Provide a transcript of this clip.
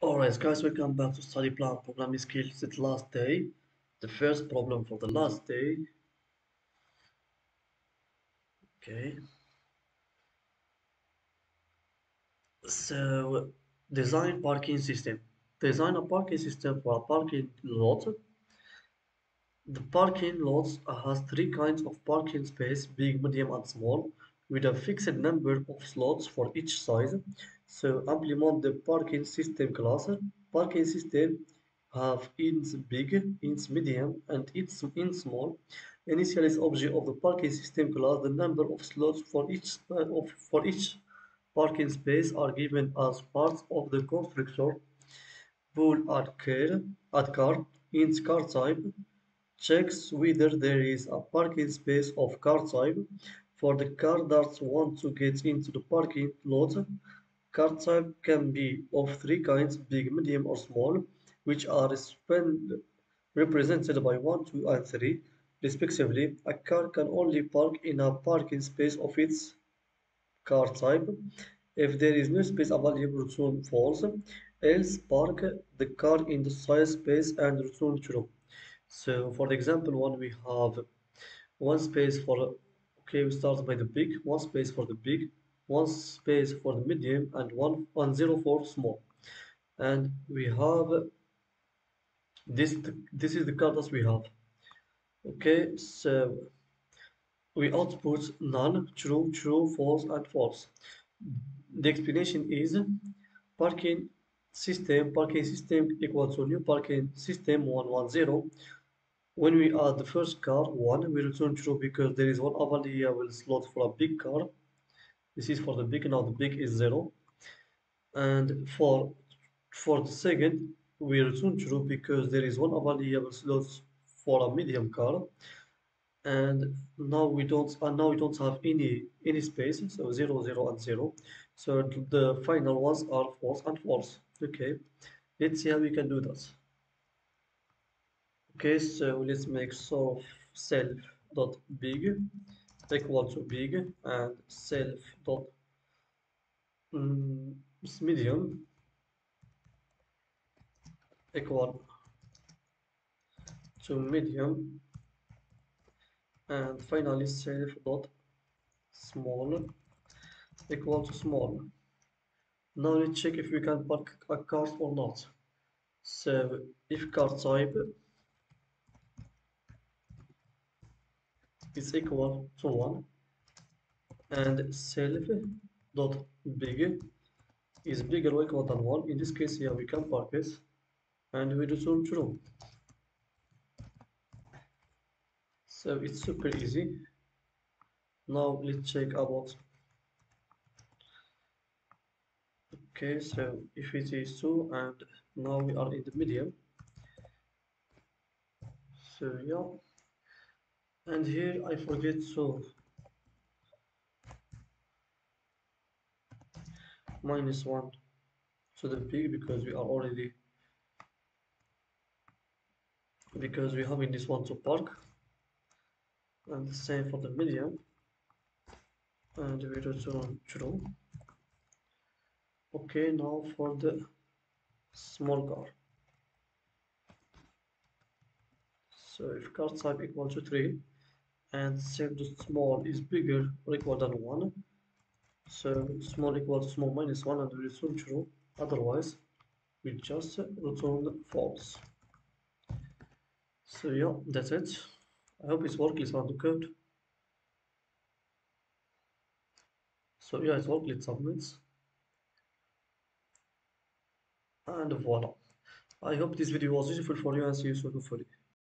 Alright guys, welcome back to study plan programming skills. It's last day. The first problem for the last day. Okay. So design parking system. Design a parking system for a parking lot. The parking lots has three kinds of parking space, big, medium and small, with a fixed number of slots for each size. So implement the parking system class. Parking system have ins big, ins medium, and ins in small. Initialize object of the parking system class. The number of slots for each uh, of for each parking space are given as parts of the constructor. Bool add car, add car, int car type, checks whether there is a parking space of car type for the car that wants to get into the parking lot. Car type can be of three kinds, big, medium or small, which are represented by 1, 2 and 3 respectively. A car can only park in a parking space of its car type. If there is no space available, return false. Else park the car in the size space and return true. So for example one we have one space for okay we start by the big one space for the big one space for the medium and one one zero for small. And we have this this is the colors we have. Okay so we output none true true false and false. The explanation is parking system parking system equals to new parking system 110 when we add the first car 1 we return true because there is one available slot for a big car this is for the big now the big is 0 and for for the second we return true because there is one available slot for a medium car and now we don't and now we don't have any any space so 0 0 and 0 so the final ones are false and false. Okay let's see how we can do that. Okay so let's make self dot big equal to big and self dot um, medium equal to medium and finally self dot small equal to small. Now let's check if we can park a car or not. So if car type is equal to 1 and self dot big is bigger or equal than 1 in this case here we can park this. And we return true so it's super easy. Now let's check about. Okay so if it is 2 and now we are in the medium. So yeah and here I forget so. Minus 1 to the big because we are already because we have in this one to park. And the same for the medium. And we return true. Okay now for the small car. So if car type equal to 3 and set the small is bigger or equal than 1 so small equal to small minus 1 and return true. Otherwise we just return false. So yeah that's it. I hope it's working let's run the code so yeah it's working let's submit and voila. I hope this video was useful for you and see you soon hopefully